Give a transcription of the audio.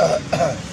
uh,